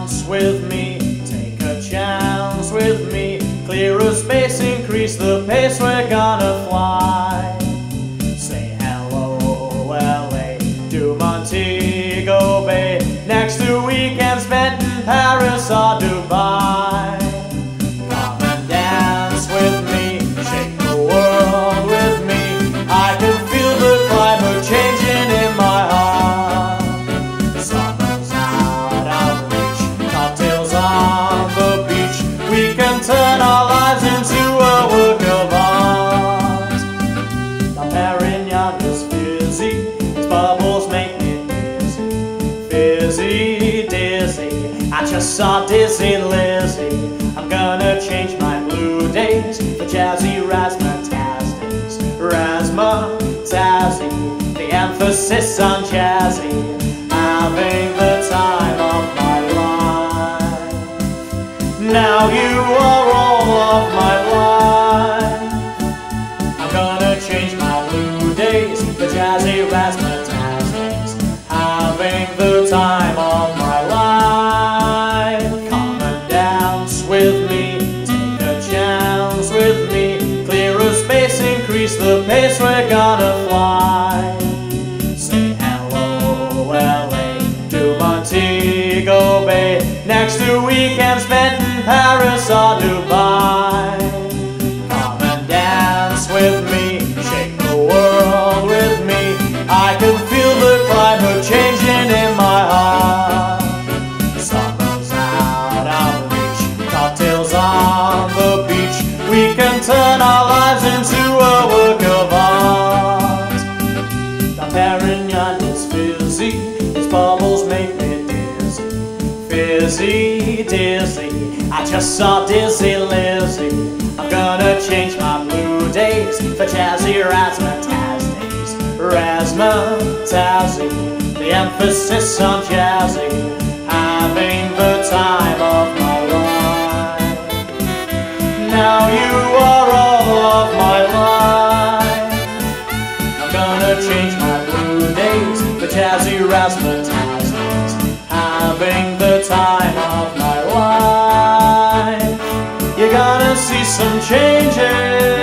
with me, take a chance with me, clear a space, increase the pace Marignan is fizzy, its bubbles make me dizzy. Fizzy, dizzy, I just saw Dizzy Lizzy. I'm gonna change my blue days for jazzy razzmatazzis. Razzmatazzy, the emphasis on jazzy. Having the time of my life. Now you for jazzy razzmatazz Having the time of my life. Come and dance with me, take a chance with me. Clear a space, increase the pace, we're gonna fly. Say hello, LA, to Montego Bay. Next to weekend Fizzy, dizzy, I just saw Dizzy Lizzy. I'm gonna change my blue days for jazzy razzmatazz days. Razzmatazzy, the emphasis on jazzy. Having the time of my life. Now you are all of my life. I'm gonna change my blue days for jazzy razzmatazz days. Having see some changes.